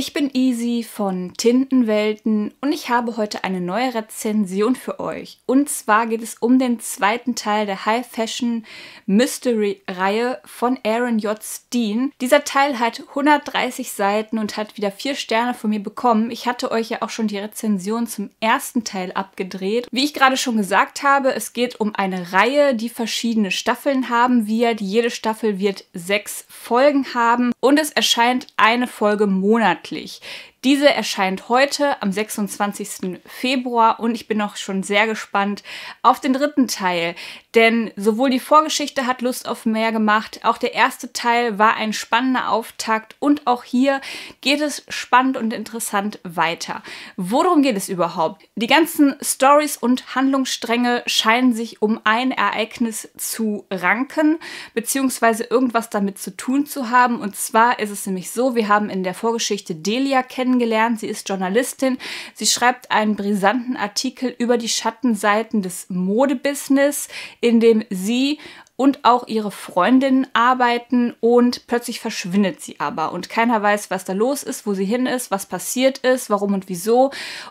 Ich bin Easy von Tintenwelten und ich habe heute eine neue Rezension für euch. Und zwar geht es um den zweiten Teil der High Fashion Mystery Reihe von Aaron J. Steen. Dieser Teil hat 130 Seiten und hat wieder vier Sterne von mir bekommen. Ich hatte euch ja auch schon die Rezension zum ersten Teil abgedreht. Wie ich gerade schon gesagt habe, es geht um eine Reihe, die verschiedene Staffeln haben wird. Jede Staffel wird sechs Folgen haben und es erscheint eine Folge monatlich wirklich. Diese erscheint heute am 26. Februar und ich bin auch schon sehr gespannt auf den dritten Teil. Denn sowohl die Vorgeschichte hat Lust auf mehr gemacht, auch der erste Teil war ein spannender Auftakt und auch hier geht es spannend und interessant weiter. Worum geht es überhaupt? Die ganzen Stories und Handlungsstränge scheinen sich um ein Ereignis zu ranken, beziehungsweise irgendwas damit zu tun zu haben. Und zwar ist es nämlich so, wir haben in der Vorgeschichte Delia kennengelernt, kennengelernt. Sie ist Journalistin. Sie schreibt einen brisanten Artikel über die Schattenseiten des Modebusiness, in dem sie und auch ihre Freundinnen arbeiten und plötzlich verschwindet sie aber und keiner weiß, was da los ist, wo sie hin ist, was passiert ist, warum und wieso.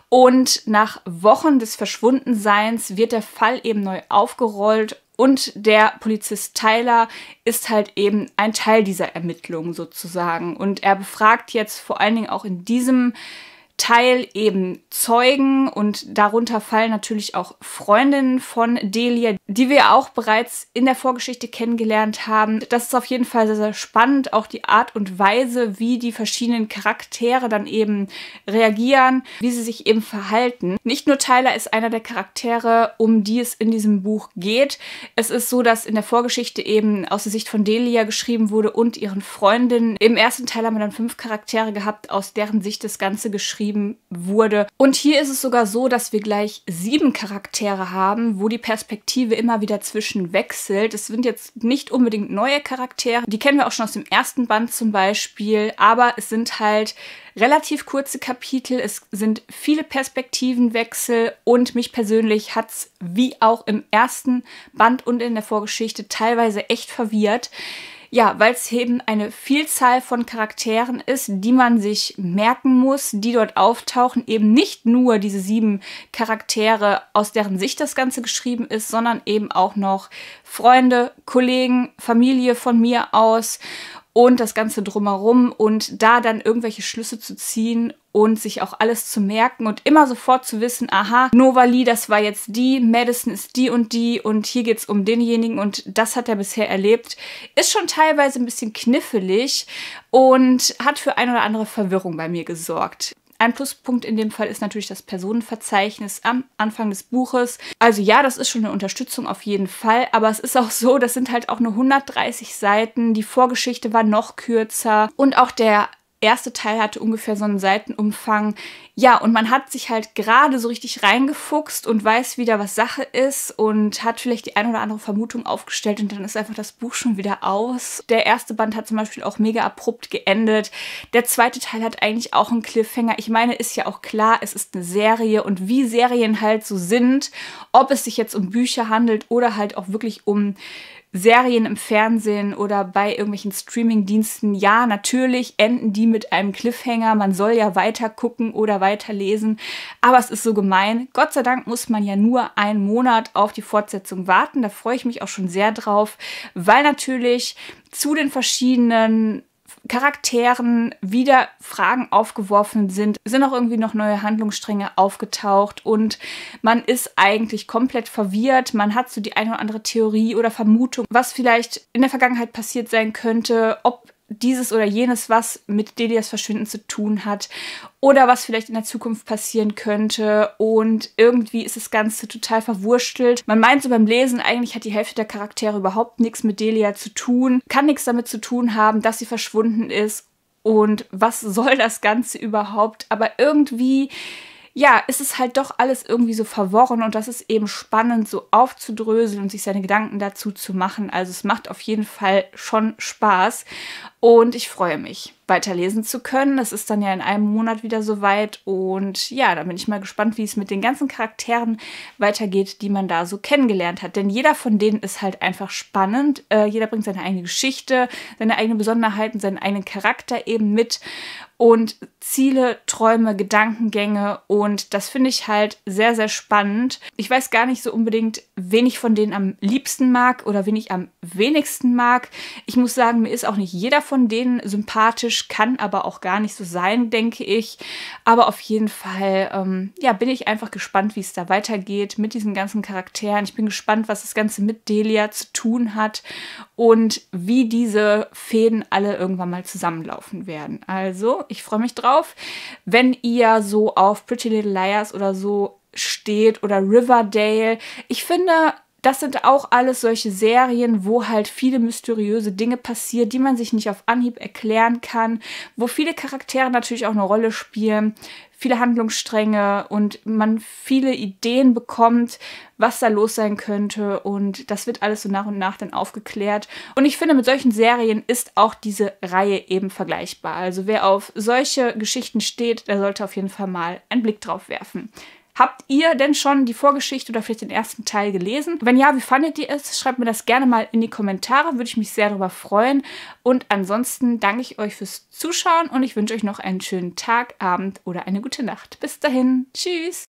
Und nach Wochen des Verschwundenseins wird der Fall eben neu aufgerollt und der Polizist Tyler ist halt eben ein Teil dieser Ermittlungen sozusagen. Und er befragt jetzt vor allen Dingen auch in diesem Teil eben Zeugen und darunter fallen natürlich auch Freundinnen von Delia, die wir auch bereits in der Vorgeschichte kennengelernt haben. Das ist auf jeden Fall sehr, sehr spannend, auch die Art und Weise, wie die verschiedenen Charaktere dann eben reagieren, wie sie sich eben verhalten. Nicht nur Tyler ist einer der Charaktere, um die es in diesem Buch geht. Es ist so, dass in der Vorgeschichte eben aus der Sicht von Delia geschrieben wurde und ihren Freundinnen. Im ersten Teil haben wir dann fünf Charaktere gehabt, aus deren Sicht das Ganze geschrieben geschrieben wurde. Und hier ist es sogar so, dass wir gleich sieben Charaktere haben, wo die Perspektive immer wieder zwischen wechselt. Es sind jetzt nicht unbedingt neue Charaktere, die kennen wir auch schon aus dem ersten Band zum Beispiel, aber es sind halt relativ kurze Kapitel, es sind viele Perspektivenwechsel und mich persönlich hat es wie auch im ersten Band und in der Vorgeschichte teilweise echt verwirrt. Ja, weil es eben eine Vielzahl von Charakteren ist, die man sich merken muss, die dort auftauchen. Eben nicht nur diese sieben Charaktere, aus deren Sicht das Ganze geschrieben ist, sondern eben auch noch Freunde, Kollegen, Familie von mir aus und das Ganze drumherum und da dann irgendwelche Schlüsse zu ziehen und sich auch alles zu merken und immer sofort zu wissen, aha, Nova Lee, das war jetzt die, Madison ist die und die und hier geht es um denjenigen und das hat er bisher erlebt, ist schon teilweise ein bisschen knifflig und hat für ein oder andere Verwirrung bei mir gesorgt. Ein Pluspunkt in dem Fall ist natürlich das Personenverzeichnis am Anfang des Buches. Also ja, das ist schon eine Unterstützung auf jeden Fall, aber es ist auch so, das sind halt auch nur 130 Seiten. Die Vorgeschichte war noch kürzer und auch der erste Teil hatte ungefähr so einen Seitenumfang. Ja, und man hat sich halt gerade so richtig reingefuchst und weiß wieder, was Sache ist und hat vielleicht die ein oder andere Vermutung aufgestellt und dann ist einfach das Buch schon wieder aus. Der erste Band hat zum Beispiel auch mega abrupt geendet. Der zweite Teil hat eigentlich auch einen Cliffhanger. Ich meine, ist ja auch klar, es ist eine Serie und wie Serien halt so sind, ob es sich jetzt um Bücher handelt oder halt auch wirklich um Serien im Fernsehen oder bei irgendwelchen Streaming-Diensten, ja, natürlich enden die mit einem Cliffhanger. Man soll ja weiter gucken oder weiter lesen. Aber es ist so gemein. Gott sei Dank muss man ja nur einen Monat auf die Fortsetzung warten. Da freue ich mich auch schon sehr drauf, weil natürlich zu den verschiedenen Charakteren wieder Fragen aufgeworfen sind, sind auch irgendwie noch neue Handlungsstränge aufgetaucht und man ist eigentlich komplett verwirrt. Man hat so die eine oder andere Theorie oder Vermutung, was vielleicht in der Vergangenheit passiert sein könnte, ob dieses oder jenes was mit Delias Verschwinden zu tun hat oder was vielleicht in der Zukunft passieren könnte und irgendwie ist das Ganze total verwurstelt. Man meint so beim Lesen, eigentlich hat die Hälfte der Charaktere überhaupt nichts mit Delia zu tun, kann nichts damit zu tun haben, dass sie verschwunden ist und was soll das Ganze überhaupt, aber irgendwie ja, ist es halt doch alles irgendwie so verworren und das ist eben spannend, so aufzudröseln und sich seine Gedanken dazu zu machen. Also es macht auf jeden Fall schon Spaß. Und ich freue mich, weiterlesen zu können. Das ist dann ja in einem Monat wieder soweit. Und ja, da bin ich mal gespannt, wie es mit den ganzen Charakteren weitergeht, die man da so kennengelernt hat. Denn jeder von denen ist halt einfach spannend. Äh, jeder bringt seine eigene Geschichte, seine eigenen Besonderheiten, seinen eigenen Charakter eben mit und Ziele, Träume, Gedankengänge und das finde ich halt sehr, sehr spannend. Ich weiß gar nicht so unbedingt, wen ich von denen am liebsten mag oder wen ich am wenigsten mag. Ich muss sagen, mir ist auch nicht jeder von denen sympathisch, kann aber auch gar nicht so sein, denke ich. Aber auf jeden Fall, ähm, ja, bin ich einfach gespannt, wie es da weitergeht mit diesen ganzen Charakteren. Ich bin gespannt, was das Ganze mit Delia zu tun hat und wie diese Fäden alle irgendwann mal zusammenlaufen werden. Also, ich freue mich drauf. Wenn ihr so auf Pretty Little Liars oder so steht oder Riverdale, ich finde, das sind auch alles solche Serien, wo halt viele mysteriöse Dinge passieren, die man sich nicht auf Anhieb erklären kann, wo viele Charaktere natürlich auch eine Rolle spielen, viele Handlungsstränge und man viele Ideen bekommt, was da los sein könnte und das wird alles so nach und nach dann aufgeklärt. Und ich finde, mit solchen Serien ist auch diese Reihe eben vergleichbar. Also wer auf solche Geschichten steht, der sollte auf jeden Fall mal einen Blick drauf werfen. Habt ihr denn schon die Vorgeschichte oder vielleicht den ersten Teil gelesen? Wenn ja, wie fandet ihr es? Schreibt mir das gerne mal in die Kommentare, würde ich mich sehr darüber freuen. Und ansonsten danke ich euch fürs Zuschauen und ich wünsche euch noch einen schönen Tag, Abend oder eine gute Nacht. Bis dahin, tschüss!